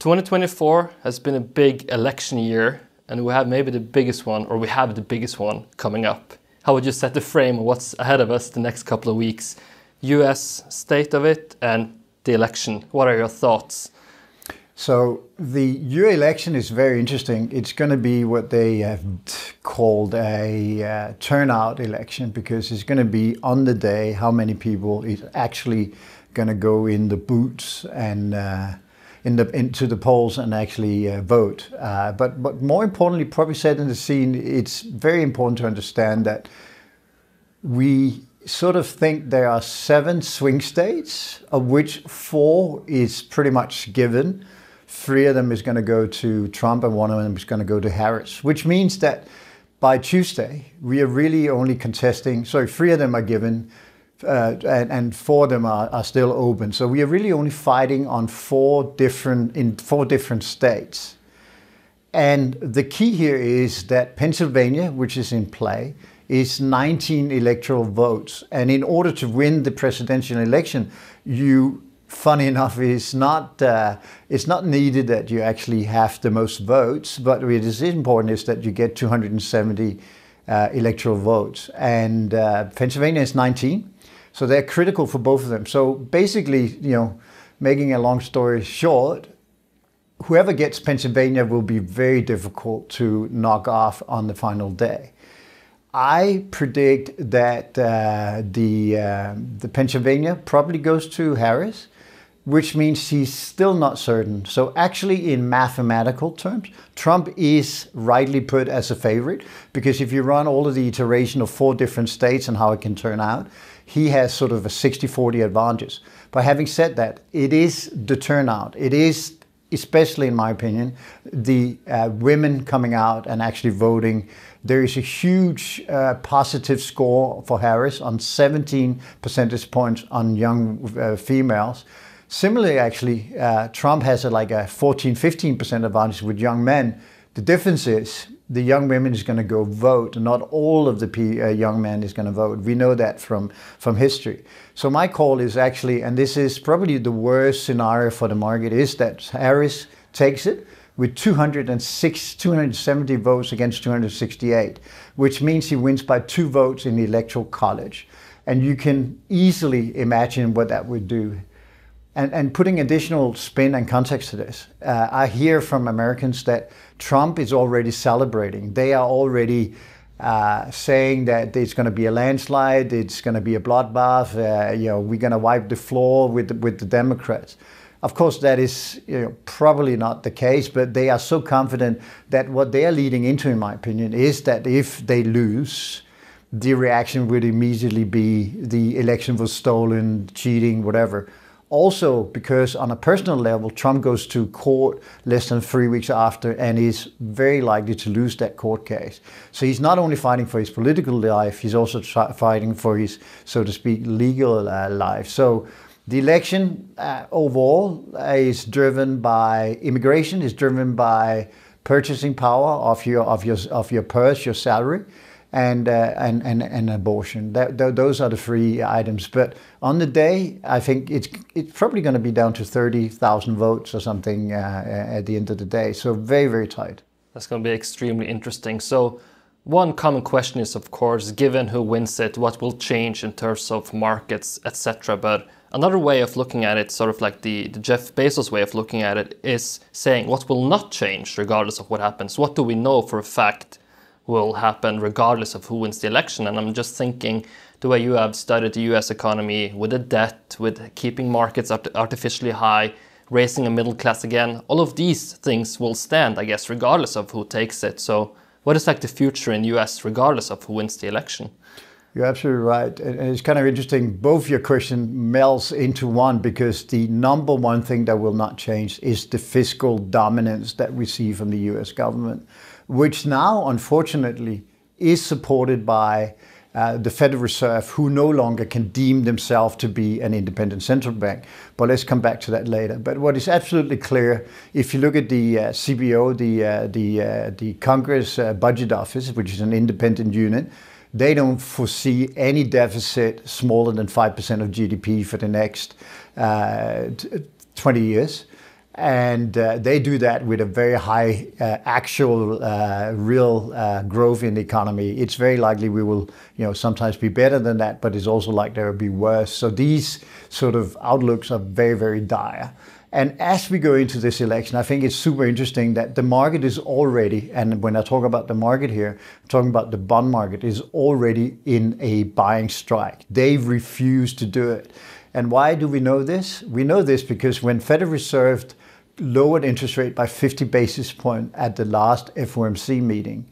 2024 has been a big election year, and we have maybe the biggest one, or we have the biggest one coming up. How would you set the frame of what's ahead of us the next couple of weeks? US state of it and the election. What are your thoughts? So the EU election is very interesting. It's going to be what they have called a uh, turnout election because it's going to be on the day how many people is actually going to go in the boots and uh, in the into the polls and actually uh, vote. Uh, but but more importantly, probably set in the scene, it's very important to understand that we sort of think there are seven swing states, of which four is pretty much given. Three of them is going to go to Trump, and one of them is going to go to Harris, which means that by Tuesday we are really only contesting. Sorry, three of them are given uh, and, and, four of them are, are, still open. So we are really only fighting on four different in four different states. And the key here is that Pennsylvania, which is in play, is 19 electoral votes. And in order to win the presidential election, you, funny enough, is not uh, it's not needed that you actually have the most votes, but what is important is that you get 270 uh, electoral votes. And uh, Pennsylvania is 19. So they're critical for both of them. So basically, you know, making a long story short, whoever gets Pennsylvania will be very difficult to knock off on the final day. I predict that uh, the uh, the Pennsylvania probably goes to Harris, which means he's still not certain. So actually, in mathematical terms, Trump is rightly put as a favorite because if you run all of the iteration of four different states and how it can turn out, he has sort of a 60-40 advantage. But having said that, it is the turnout. It is, especially in my opinion, the uh, women coming out and actually voting. There is a huge uh, positive score for Harris on 17 percentage points on young uh, females. Similarly, actually, uh, Trump has a, like a 14, 15% advantage with young men. The difference is the young women is going to go vote. Not all of the P, uh, young men is going to vote. We know that from, from history. So my call is actually, and this is probably the worst scenario for the market, is that Harris takes it with 206, 270 votes against 268, which means he wins by two votes in the electoral college. And you can easily imagine what that would do. And, and putting additional spin and context to this, uh, I hear from Americans that Trump is already celebrating. They are already uh, saying that it's going to be a landslide, it's going to be a bloodbath. Uh, you know, we're going to wipe the floor with the, with the Democrats. Of course, that is you know, probably not the case, but they are so confident that what they are leading into, in my opinion, is that if they lose, the reaction would immediately be the election was stolen, cheating, whatever. Also, because on a personal level, Trump goes to court less than three weeks after and is very likely to lose that court case. So he's not only fighting for his political life, he's also fighting for his, so to speak, legal uh, life. So the election uh, overall is driven by immigration, is driven by purchasing power of your of your of your purse, your salary and, uh, and, and, and abortion. That, th- those are the three items. But on the day, I think it's, it's probably going to be down to 30,000 votes or something uh, at the end of the day. So very, very tight. That's going to be extremely interesting. So one common question is, of course, given who wins it, what will change in terms of markets, etc. But another way of looking at it, sort of like the, the Jeff Bezos way of looking at it, is saying what will not change regardless of what happens. What do we know for a fact will happen regardless of who wins the election. And I'm just thinking the way you have studied the US economy with the debt, with keeping markets artificially high, raising a middle class again, all of these things will stand, I guess, regardless of who takes it. So, what is like the future in US regardless of who wins the election? You're absolutely right. And it's kind of interesting. Both your question melds into one because the number one thing that will not change is the fiscal dominance that we see from the US government which now, unfortunately, is supported by uh, the Federal Reserve, who no longer can deem themselves to be an independent central bank. But let's come back to that later. But what is absolutely clear, if you look at the uh, CBO, the uh, the uh, the Congress uh, Budget Office, which is an independent unit, they don't foresee any deficit smaller than five percent of GDP for the next uh, 20 years. And uh, they do that with a very high uh, actual uh, real uh, growth in the economy. It's very likely we will, you know, sometimes be better than that, but it's also like there will be worse. So these sort of outlooks are very very dire. And as we go into this election, I think it's super interesting that the market is already, and when I talk about the market here, I'm talking about the bond market, is already in a buying strike. They've refused to do it. And why do we know this? We know this because when Federal Reserve lowered interest rate by 50 basis point at the last FOMC meeting,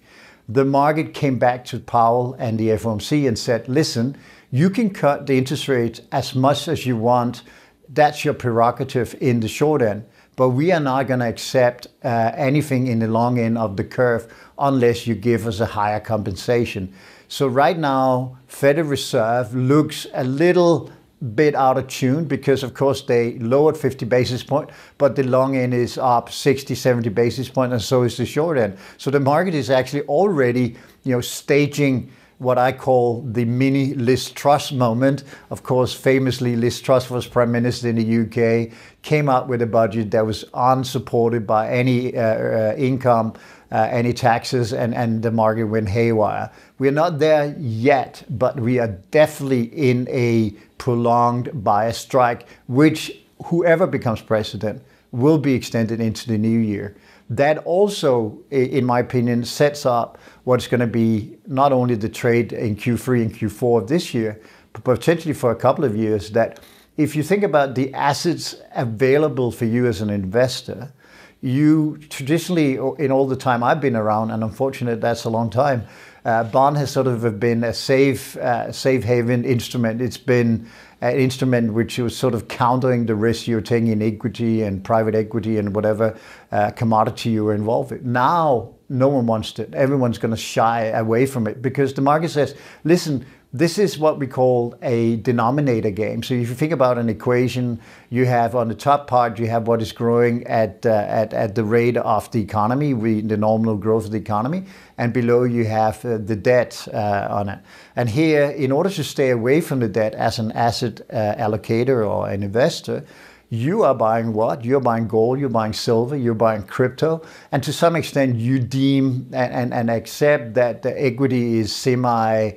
the market came back to Powell and the FOMC and said, listen, you can cut the interest rate as much as you want. That's your prerogative in the short end. But we are not going to accept uh, anything in the long end of the curve unless you give us a higher compensation. So right now, Federal Reserve looks a little bit out of tune because of course they lowered 50 basis point but the long end is up 60 70 basis point and so is the short end. So the market is actually already you know staging what I call the mini Liz Truss moment. Of course, famously, Liz Truss was prime minister in the UK, came out with a budget that was unsupported by any uh, uh, income, uh, any taxes, and, and the market went haywire. We're not there yet, but we are definitely in a prolonged buyer strike, which whoever becomes president will be extended into the new year. That also, in my opinion, sets up what's going to be not only the trade in Q3 and Q4 of this year, but potentially for a couple of years. That if you think about the assets available for you as an investor, you traditionally, in all the time I've been around, and unfortunately that's a long time, uh, bond has sort of been a safe, uh, safe haven instrument. It's been instrument which was sort of countering the risk you're taking in equity and private equity and whatever uh, commodity you were involved with. Now, no one wants it. Everyone's going to shy away from it because the market says, listen, this is what we call a denominator game. So if you think about an equation, you have on the top part, you have what is growing at, uh, at, at the rate of the economy, we, the nominal growth of the economy, and below you have uh, the debt uh, on it. And here, in order to stay away from the debt as an asset uh, allocator or an investor, you are buying what? You're buying gold, you're buying silver, you're buying crypto, and to some extent you deem and, and, and accept that the equity is semi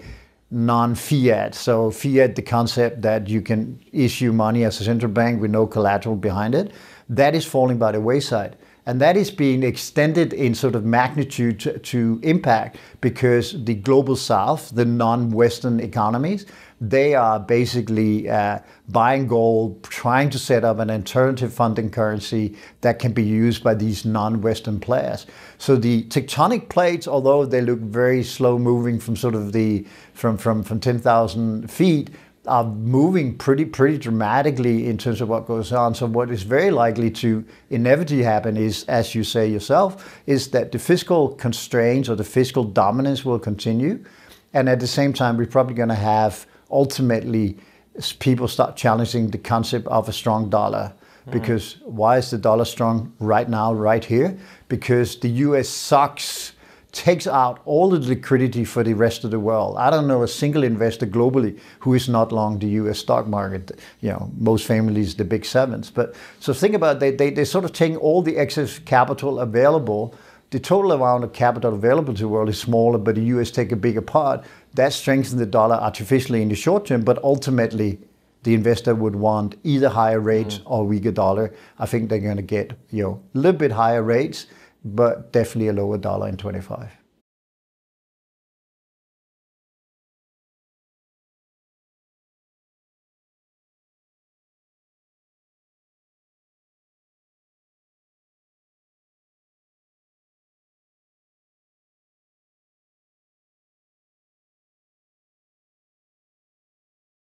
non-fiat. So fiat, the concept that you can issue money as a central bank with no collateral behind it, that is falling by the wayside. And that is being extended in sort of magnitude to, to impact because the global south, the non-Western economies, they are basically uh, buying gold, trying to set up an alternative funding currency that can be used by these non-Western players. So the tectonic plates, although they look very slow moving from sort of the from from from 10,000 feet, are moving pretty pretty dramatically in terms of what goes on. So what is very likely to inevitably happen is, as you say yourself, is that the fiscal constraints or the fiscal dominance will continue, and at the same time we're probably going to have ultimately people start challenging the concept of a strong dollar. Mm. Because why is the dollar strong right now, right here? Because the US sucks takes out all the liquidity for the rest of the world. I don't know a single investor globally who is not long the US stock market. You know, most families, the big sevens. But so think about they, they, they sort of taking all the excess capital available. The total amount of capital available to the world is smaller, but the US take a bigger part. That strengthens the dollar artificially in the short term, but ultimately the investor would want either higher rates mm. or weaker dollar. I think they're going to get you know a little bit higher rates but definitely a lower dollar in 25.